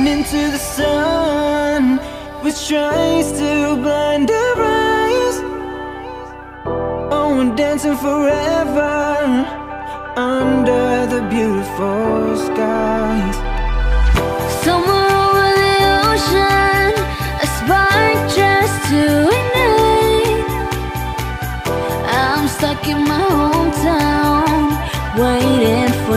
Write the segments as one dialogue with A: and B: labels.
A: Holding into the sun Which tries to blind our eyes. Oh, we're dancing forever Under the beautiful skies.
B: Somewhere over the ocean A spark just to ignite. I'm stuck in my hometown Waiting for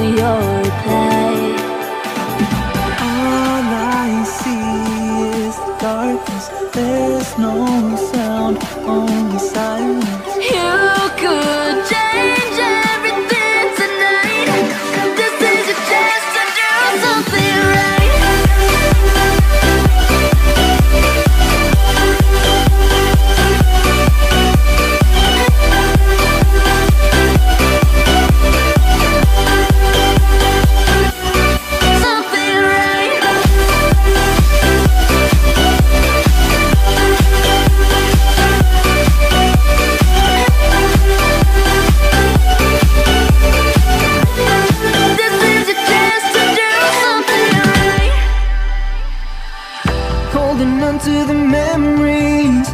A: Holding on to the memories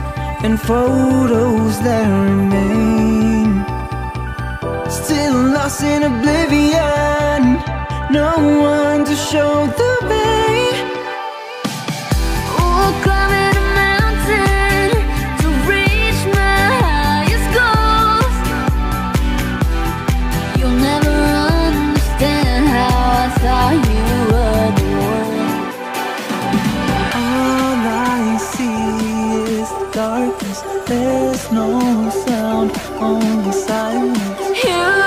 A: and photos that remain. Still lost in oblivion, no one to show the way. There's no sound, only silence. Yeah.